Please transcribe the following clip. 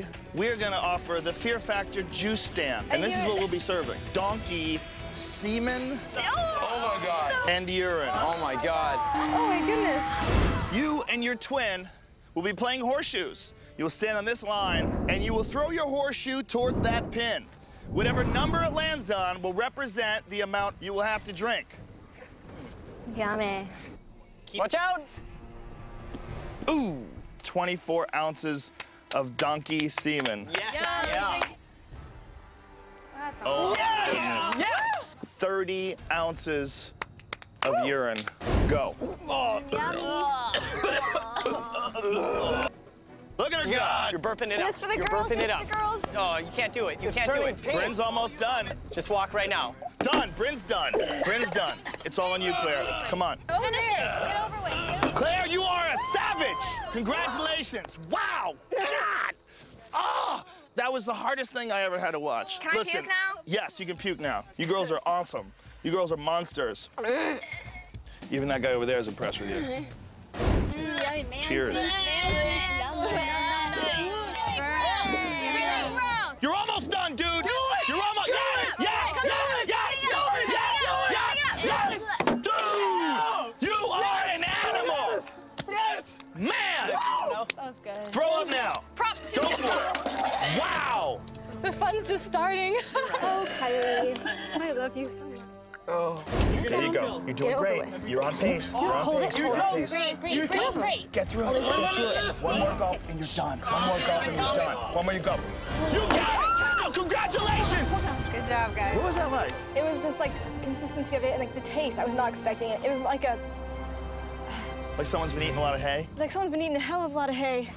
today we're gonna offer the Fear Factor juice stand. And this is what we'll be serving. Donkey semen Oh my oh god. and urine. Oh my god. Oh my goodness. You and your twin will be playing horseshoes. You'll stand on this line and you will throw your horseshoe towards that pin. Whatever number it lands on will represent the amount you will have to drink. Yummy. Watch out. Ooh, 24 ounces of donkey semen. Yes. Yeah. Oh, goodness. Yes. 30 ounces of urine. Go. Look at her Yeah. go. You're burping it Just up. for the You're girls, burping just it for up. the girls. Oh, you can't do it. You can't do it. Bryn's almost done. Just walk right now. Done. Bryn's done. Bryn's done. It's all on you, Claire. Come on. Finish it. Get over with. Claire, you are a savage. Congratulations. Wow. God. Oh, that was the hardest thing I ever had to watch. Can I puke now? Yes, you can puke now. You girls are awesome. You girls are monsters. Even that guy over there is impressed with you. Mm, Cheers. You're Oh, that was good. Throw up now. Props to Go you. for it. Wow. The fun's just starting. oh, Kylie. I love you so much. Oh. There you go. You're doing great. with. You're on pace. You're on hold pace. it, You're on it. pace. Great, great, great, great. Get through it. Get through it. One more go and you're done. One more go and you're done. One more you go. You got it. Congratulations. Good job, guys. What was that like? It was just like consistency of it and like the taste. I was not expecting it. It was like a Like someone's been eating a lot of hay? like someone's been eating a hell of a lot of hay.